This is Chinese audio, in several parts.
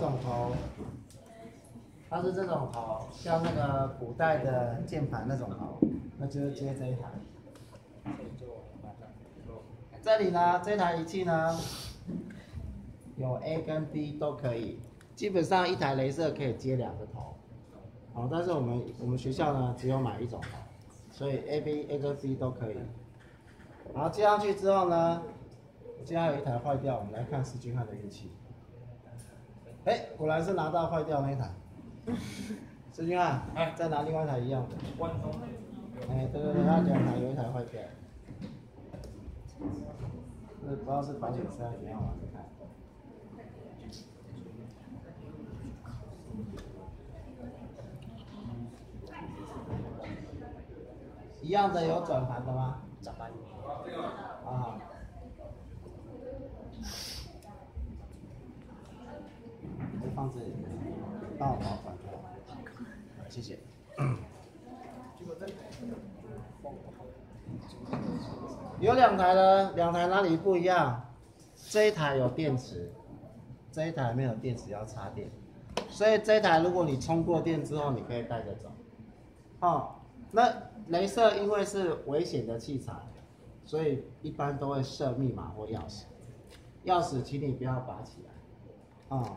这种头，它是这种头，像那个古代的键盘那种头，那就是接这一台。这里呢，这台仪器呢，有 A 跟 B 都可以，基本上一台镭射可以接两个头。好，但是我们我们学校呢只有买一种头，所以 A、B、A 跟 B 都可以。然后接上去之后呢，接下来有一台坏掉，我们来看施君汉的运气。哎，果然是拿到坏掉那一台。施君汉，哎再拿另外一台一样的。哎，对对对，那两台有一台坏掉。那不知道是保险丝还是怎样，我还没看。一样的有转盘的吗？转盘啊。就放这里，帮我保管出来。谢谢。有两台呢，两台哪里不一样？这一台有电池，这一台没有电池要插电，所以这一台如果你充过电之后，你可以带着走。哦，那镭射因为是危险的器材，所以一般都会设密码或钥匙。钥匙请你不要拔起来。哦，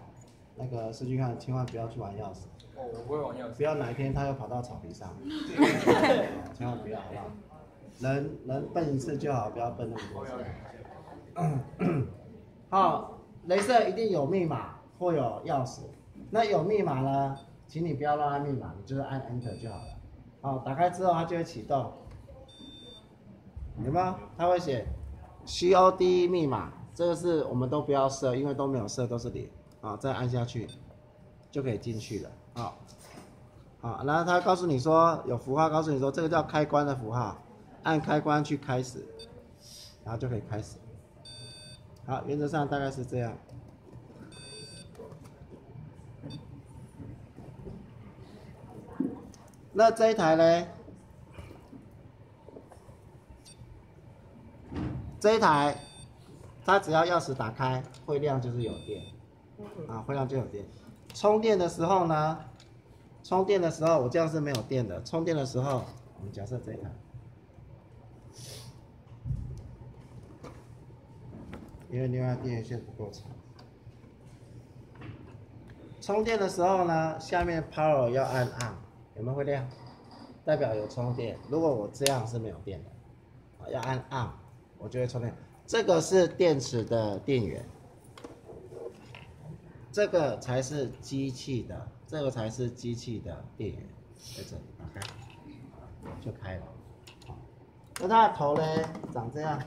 那个施君看千万不要去玩钥匙，哦，我不会玩钥匙。不要哪一天他又跑到草皮上，千万不要好不好？人人笨一次就好，不要笨那么多次。好，镭射一定有密码或有钥匙。那有密码呢，请你不要乱按密码，你就是按 Enter 就好了。好，打开之后它就会启动，有没有？它会写 COD 密码，这个是我们都不要设，因为都没有设，都是零。啊，再按下去就可以进去了。啊，好，然后它告诉你说有符号，告诉你说这个叫开关的符号，按开关去开始，然后就可以开始。好，原则上大概是这样。那这一台呢？这一台，它只要钥匙打开会亮，就是有电，啊，会亮就有电。充电的时候呢，充电的时候我这样是没有电的。充电的时候，我们假设这一台，因为另外电源线不够长。充电的时候呢，下面 power 要按 on，有没有会亮？代表有充电。如果我这样是没有电的，要按 on，我就会充电。这个是电池的电源，这个才是机器的，这个才是机器的电源，在这里打开就开了。好那它的头呢，长这样。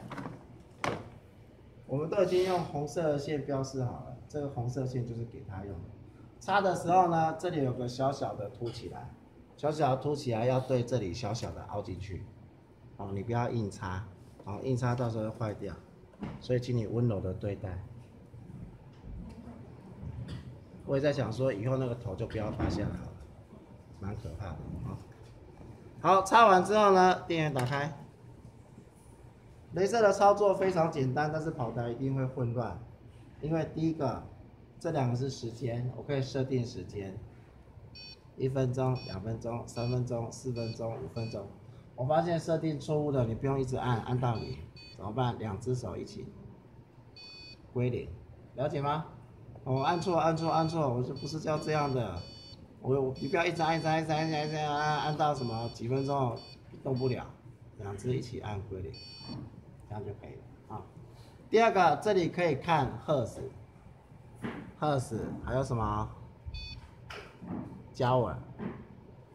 我们都已经用红色线标示好了，这个红色线就是给它用的。插的时候呢，这里有个小小的凸起来，小小的凸起来要对这里小小的凹进去。哦，你不要硬插，哦，硬插到时候会坏掉，所以请你温柔的对待。我也在想说，以后那个头就不要发现了，蛮可怕的啊、好，插完之后呢，电源打开。镭射的操作非常简单，但是跑台一定会混乱，因为第一个，这两个是时间，我可以设定时间，一分钟、两分钟、三分钟、四分钟、五分钟。我发现设定错误的，你不用一直按，按到零，怎么办？两只手一起归零，了解吗？我、按错，按错，按错，我就不是要这样的。我我你不要一直按，一直按，一直按，一直按，按，到什么几分钟动不了，两只一起按归零，这样就可以了啊。第二个，这里可以看赫斯，赫斯还有什么？焦耳，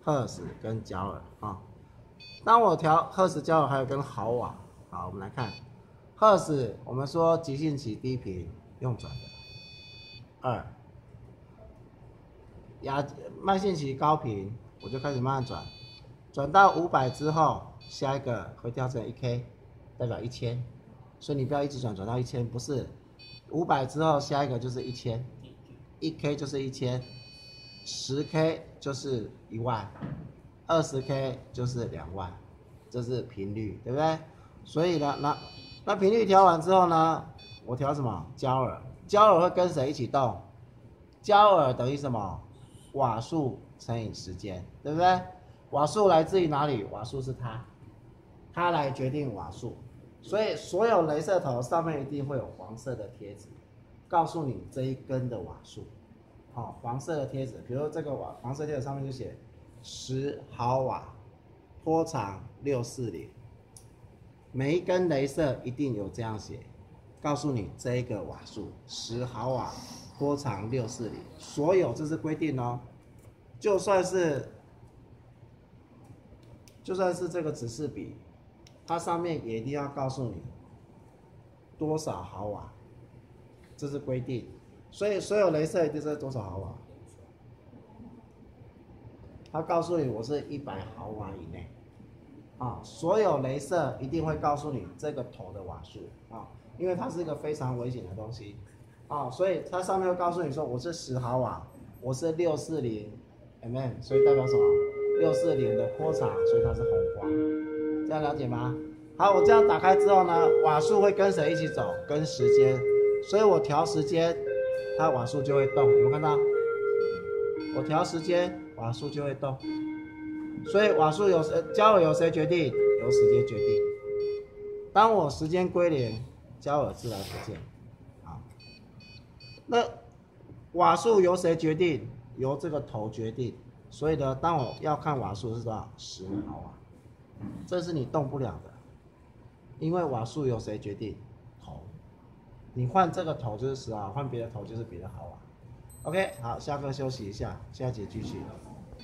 赫斯跟焦耳啊。当我调赫斯焦耳还有跟毫瓦，好，我们来看赫斯，我们说急性期低频用转的，二，压慢性期高频我就开始慢慢转，转到五百之后，下一个会调成一 K，代表一千，所以你不要一直转转到一千，不是，五百之后下一个就是一千，一 K 就是一千，十 K 就是一万，二十 K 就是两万，这是频率，对不对？所以呢，那那频率调完之后呢，我调什么？焦耳，焦耳会跟谁一起动？焦耳等于什么？瓦数乘以时间，对不对？瓦数来自于哪里？瓦数是它，它来决定瓦数。所以所有镭射头上面一定会有黄色的贴纸，告诉你这一根的瓦数。好，黄色的贴纸，比如这个瓦黄色贴纸上面就写十毫瓦，波长六四零。每一根镭射一定有这样写，告诉你这一个瓦数十毫瓦，波长六四零。所有这是规定哦，就算是就算是这个指示笔。它上面也一定要告诉你多少毫瓦，这是规定，所以所有镭射一定是多少毫瓦。它告诉你我是一百毫瓦以内，啊，所有镭射一定会告诉你这个头的瓦数啊，因为它是一个非常危险的东西，啊，所以它上面会告诉你说我是十毫瓦，我是六四零 mm，所以代表什么？六四零的波长，所以它是红光。这样了解吗？好，我这样打开之后呢，瓦数会跟谁一起走？跟时间，所以我调时间，它瓦数就会动。有没有看到？我调时间，瓦数就会动。所以瓦数由谁？交耳由谁决定？由时间决定。当我时间归零，焦耳自然不见。好，那瓦数由谁决定？由这个头决定。所以呢，当我要看瓦数是多少？十毫瓦。这是你动不了的，因为瓦数由谁决定？头，你换这个头就是十啊，换别的头就是别的好啊。OK，好，下课休息一下，下节继续。